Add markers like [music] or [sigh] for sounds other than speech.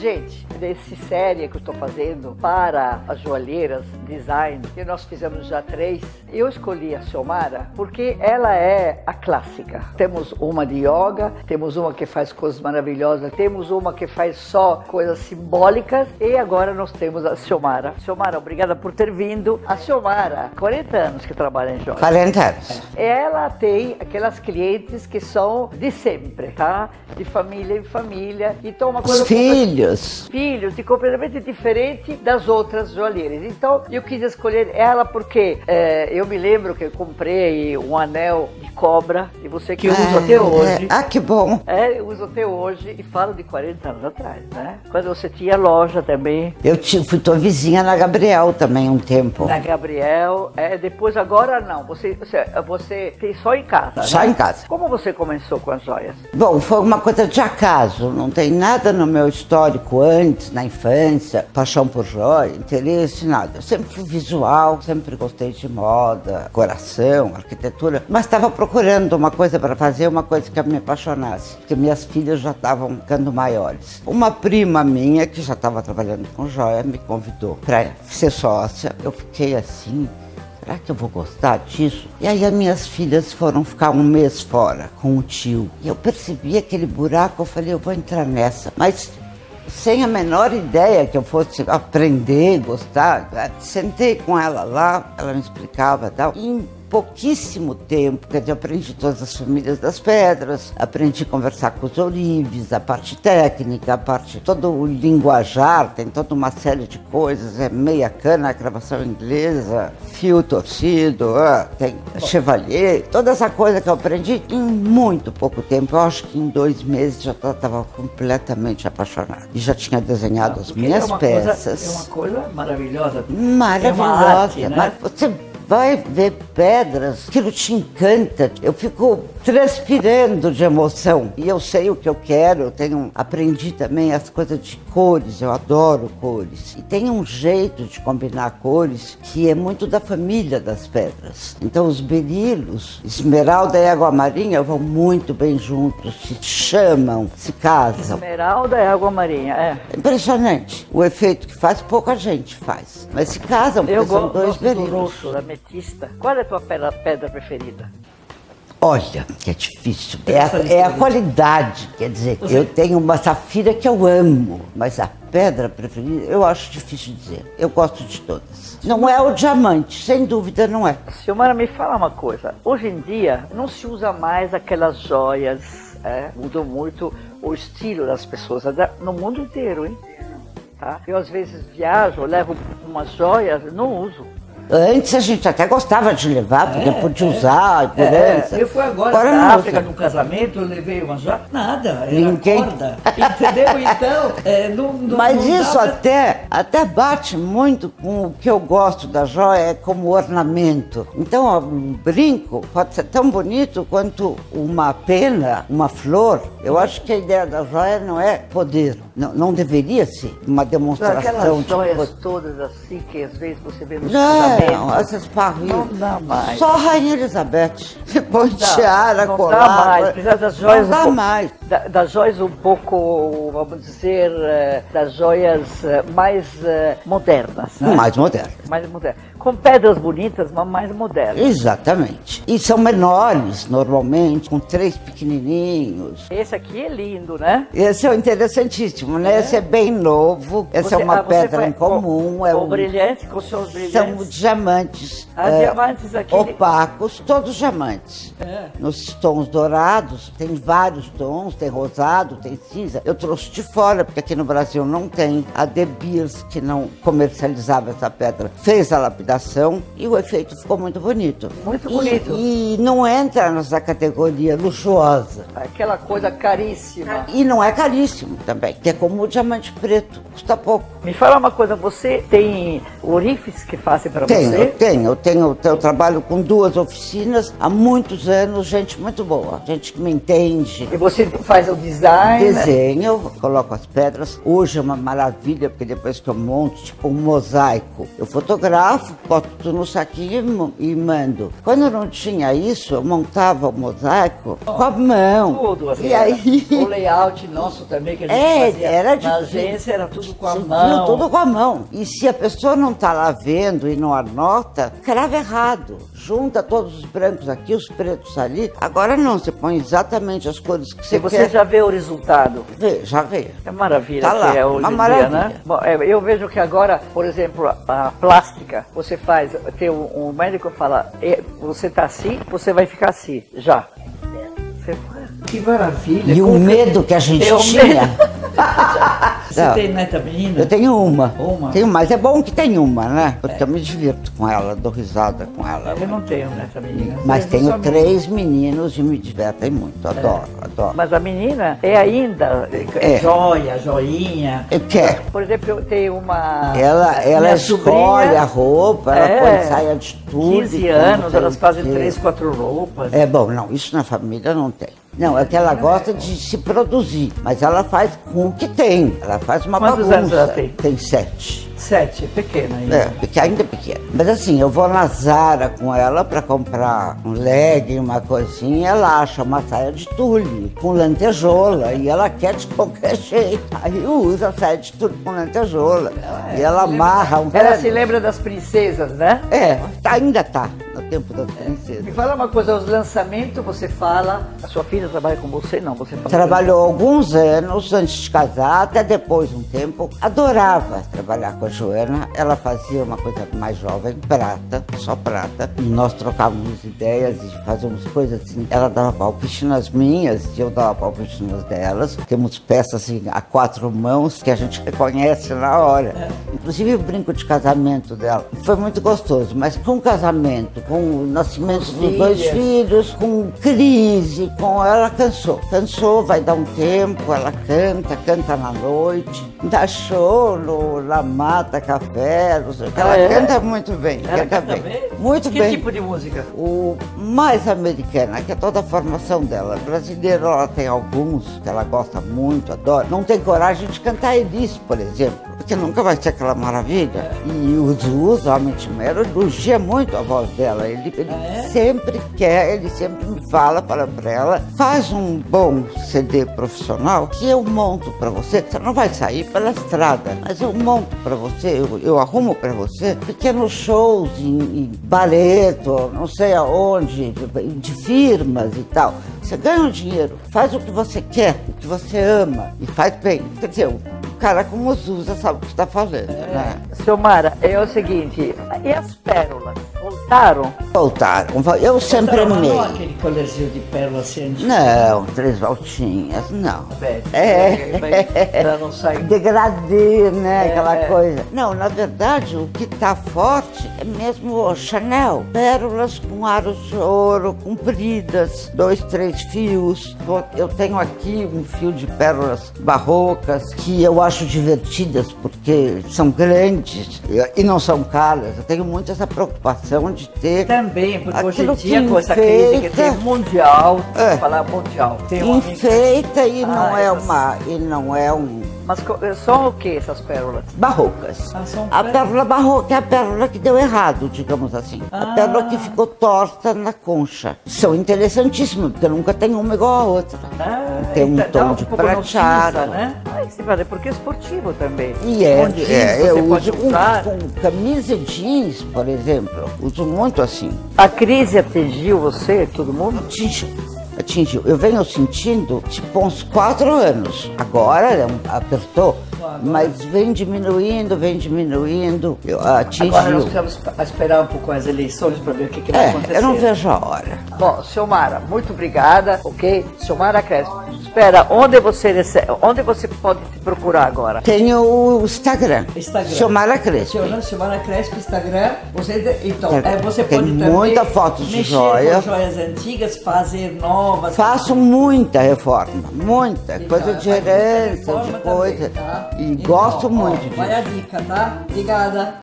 Gente, nesse série que eu estou fazendo para as joalheiras design, que nós fizemos já três, eu escolhi a Xiomara porque ela é a clássica. Temos uma de yoga, temos uma que faz coisas maravilhosas, temos uma que faz só coisas simbólicas e agora nós temos a Xiomara. Xiomara, obrigada por ter vindo. A Xiomara, 40 anos que trabalha em joias. 40 anos. Ela tem aquelas clientes que são de sempre, tá? De família em família. Então uma coisa Os filhos. Filhos e completamente diferente das outras joalheiras. Então eu quis escolher ela porque é, eu me lembro que eu comprei um anel de cobra e você que eu uso até hoje. é. Ah, que bom. É, eu uso até hoje e falo de 40 anos atrás, né? Quando você tinha loja também, Eu ti- fui tua vizinha na Gabriel também um tempo. na Gabriel. É, depois agora não, você, você, você tem só em casa. Só né? em casa. Como você começou com as joias? Bom, foi uma coisa de acaso, não tem nada no meu histórico antes, na infância, paixão por joia, interesse, nada. Eu sempre fui visual, sempre gostei de moda, decoração, arquitetura, mas estava procurando uma coisa para fazer, uma coisa que me apaixonasse, porque minhas filhas já estavam ficando maiores. Uma prima minha, que já estava trabalhando com joia, me convidou para ser sócia. Eu fiquei assim, Será que eu vou gostar disso? E aí as minhas filhas foram ficar um mês fora com o tio. E eu percebi aquele buraco, eu falei, eu vou entrar nessa. Mas sem a menor ideia que eu fosse aprender, gostar. Sentei com ela lá, ela me explicava e tal. Em pouquíssimo tempo, quer dizer, eu aprendi todas as famílias das pedras, aprendi a conversar com os ourives, a parte técnica, a parte, todo o linguajar, tem toda uma série de coisas, é meia cana, gravação inglesa, fio torcido, tem chevalier, toda essa coisa que eu aprendi em muito pouco tempo. Eu acho que em dois meses já estava completamente apaixonada. E já tinha desenhado as minhas é peças. Coisa, é uma coisa maravilhosa. Maravilhosa. É arte, né? mas você vai ver pedras, aquilo te encanta. Eu fico transpirando de emoção. E eu sei o que eu quero, eu tenho, aprendi também as coisas de cores, eu adoro cores. E tem um jeito de combinar cores que é muito da família das pedras. Então os berilos, esmeralda e água marinha vão muito bem juntos, se chamam, se casam. Esmeralda é água marinha, é. Impressionante. O efeito que faz, pouca gente faz. Mas se casam, porque Eu são dois gosto do berilos. roxo, da ametista. Qual é a tua pedra, pedra preferida? Olha, que é difícil. É a, é a qualidade. Quer dizer, Você- eu tenho uma safira que eu amo, mas a pedra preferida eu acho difícil dizer. Eu gosto de todas. Não é o diamante, sem dúvida não é. Silmara, me fala uma coisa. Hoje em dia não se usa mais aquelas joias, é, mudou muito o estilo das pessoas é no mundo inteiro, hein? Tá? Eu às vezes viajo, levo umas joias, não uso. Antes a gente até gostava de levar, porque podia usar, por É, eu fui agora, Agora na África num casamento, eu levei uma joia. Nada, era Ninguém- corda. Entendeu? Então, é, não, não, Mas não isso pra- até, até bate muito com o que eu gosto da joia, é como ornamento. Então, ó, um brinco pode ser tão bonito quanto uma pena, uma flor. Eu acho que a ideia da joia não é poder, não, não deveria ser uma demonstração Aquelas de joias todas assim que às vezes você vê nos Não, essas parrilhas. Não dá mais. Só a Rainha Elizabeth. [laughs] Dá, tiara, não colar. dá mais, precisa das joias Não um dá pouco- mais. da- das joias um pouco, vamos dizer, eh, das joias eh, mais eh, modernas. né? Mais moderno. Mais modernas. Com pedras bonitas, mas mais modernas. Exatamente. E são menores, normalmente, com três pequenininhos. Esse aqui é lindo, né? Esse é o interessantíssimo, né? Esse é bem novo. Essa Você- é uma ah, pedra incomum. com- é um- brilhante, com seus são brilhantes. diamantes. Ah, é, diamantes aqui. Opacos, todos diamantes. É. Nos tons dourados, tem vários tons, tem rosado, tem cinza. Eu trouxe de fora, porque aqui no Brasil não tem. A De Beers, que não comercializava essa pedra, fez a lapidação e o efeito ficou muito bonito. Muito E- bonito. E, não entra nessa categoria luxuosa. Aquela coisa caríssima. E não é caríssimo também, é como o diamante preto, custa pouco. Me fala uma coisa, você tem orifes que fazem para você? eu tenho, eu tenho, eu trabalho com duas oficinas há muitos anos, gente muito boa, gente que me entende. E você faz o design? Desenho, coloco as pedras. Hoje é uma maravilha, porque depois que eu monto, tipo um mosaico, eu fotografo, boto tudo no saquinho e mando. Quando não tinha isso, eu montava o mosaico com a mão. Tudo, assim, E aí... O layout nosso também, que a gente É, fazia era na difícil. agência, era tudo com a Você mão. viu tudo com a mão. E se a pessoa não está lá vendo e não anota, crava errado. Junta todos os brancos aqui, os pretos ali. Agora não, você põe exatamente as cores que você, você quer. já vê o resultado. Vê, já vê. É maravilha Tá lá, é hoje uma em dia, maravilha. né? Bom, é, eu vejo que agora, por exemplo, a, plástica, você faz, tem um, um médico fala, "É, você tá assim, você vai ficar assim, já. Você fala, que maravilha. E o medo que a gente Eu tinha. medo. [laughs] [laughs] Você Não. tem neta menina? Eu tenho uma. Uma? Tenho, mas é bom que tem uma, né? Porque eu me divirto com ela, dou risada com ela. Eu não tenho neta menina. Mas Eu tenho três meninos e me divertem muito. Adoro, adoro. Mas a menina é ainda é, É. joia, joinha. Eu quero. Por exemplo, eu tenho uma. Ela, ela escolhe a roupa, ela É. põe saia de tudo. 15 e anos, elas fazem três, quatro roupas. É bom, não, isso na família não tem. Não, é que ela gosta de se produzir, mas ela faz com o que tem. Ela faz uma Quantos bagunça. anos ela tem? Tem sete. Sete, é pequena ainda. É, porque ainda é pequena. Mas assim, eu vou na Zara com ela pra comprar um legging, uma coisinha, ela acha uma saia de tule com lantejola e ela quer de qualquer [laughs] jeito. Aí usa a saia de tule com lantejola e ela amarra um Ela se lembra das princesas, né? É, ainda tá tempo das princesas. Me fala uma coisa, os lançamentos você fala, a sua filha trabalha com você? Não, você. Trabalhou alguns anos antes de casar, até depois um tempo. Adorava trabalhar com a Joana. Ela fazia uma coisa mais jovem, prata, só prata. Nós trocávamos ideias e fazíamos coisas assim. Ela dava palpite nas minhas e eu dava palpite nas delas. Temos peças assim a quatro mãos que a gente reconhece na hora. Inclusive o brinco de casamento dela. Foi muito gostoso, mas com o casamento, com o nascimento Os dos dois filhos. com crise, com ela cansou. Cansou, vai dar um tempo, ela canta, canta na noite, dá show no La Mata Café, não sei o que. Ela Ah, é? canta muito bem, Ela canta canta bem. bem? Muito que bem. tipo de música? O mais americana, que é toda a formação dela. Brasileiro, ela tem alguns que ela gosta muito, adora. Não tem coragem de cantar Elis, por exemplo, porque nunca vai ser aquela maravilha. E o Zuz, homem de Mero, elogia muito a voz dela. Ele, ele Ah, é? sempre quer, ele sempre me fala, fala pra ela, faz um bom CD profissional que eu monto pra você. Você não vai sair pela estrada, mas eu monto pra você, eu, eu arrumo pra você pequenos shows em, em bareto, não sei aonde, de, de firmas e tal. Você ganha um dinheiro, faz o que você quer, o que você ama e faz bem. Quer dizer, o cara como Zusa sabe o que está fazendo, né? Seu Mara, é o seguinte, e as pérolas? Voltaram? Voltaram, eu sempre amei. Não aquele colezinho de pérolas assim. Não, três voltinhas, não. É. vai- Pra não sair. Degradê, né? É, Aquela é. coisa. Não, na verdade, o que tá forte é mesmo o Chanel. Pérolas com aros de ouro, compridas, dois, três fios. Eu tenho aqui um fio de pérolas barrocas que eu acho divertidas porque são grandes e não são caras. Eu tenho muito essa preocupação de ter Também, porque hoje em dia, com essa crise que tem mundial, É. falar mundial, tem um amigo- enfeita e não Ah, é essas- uma e não é um Mas são o que essas pérolas? barrocas. Ah, são a pérola barroca é a pérola que deu errado, digamos assim. Ah. A pérola que ficou torta na concha. São interessantíssimas, porque nunca tem uma igual a outra. Ah, Tem um então, tom dá de prateado. cinza, né? Ah, vale, porque é esportivo também. E é, jeans é, você eu pode uso com, usar. com camisa jeans, por exemplo. Uso muito assim. A crise atingiu você, todo mundo? Atingiu. Atingiu. Eu venho sentindo, tipo, uns quatro anos. Agora é mas vem diminuindo, vem diminuindo. Atingiu. Agora nós precisamos esperar um pouco as eleições para ver o que, que vai É, acontecer. eu não vejo a hora. Bom, Silmara, muito obrigada, ok? Silmara Crespo, espera, onde você, recebe, onde você pode te procurar agora? Tenho o Instagram. Instagram. Silmara Crespo. Silmara, Crespo, Instagram. Você, então, é, você tem pode também muita foto de mexer joia. com joias antigas, fazer novas. Faço muita reforma, muita, Então, coisa de faz muita herança, de coisa. também, tá? E Então, gosto ó, muito disso. Vai a dica, tá? Obrigada.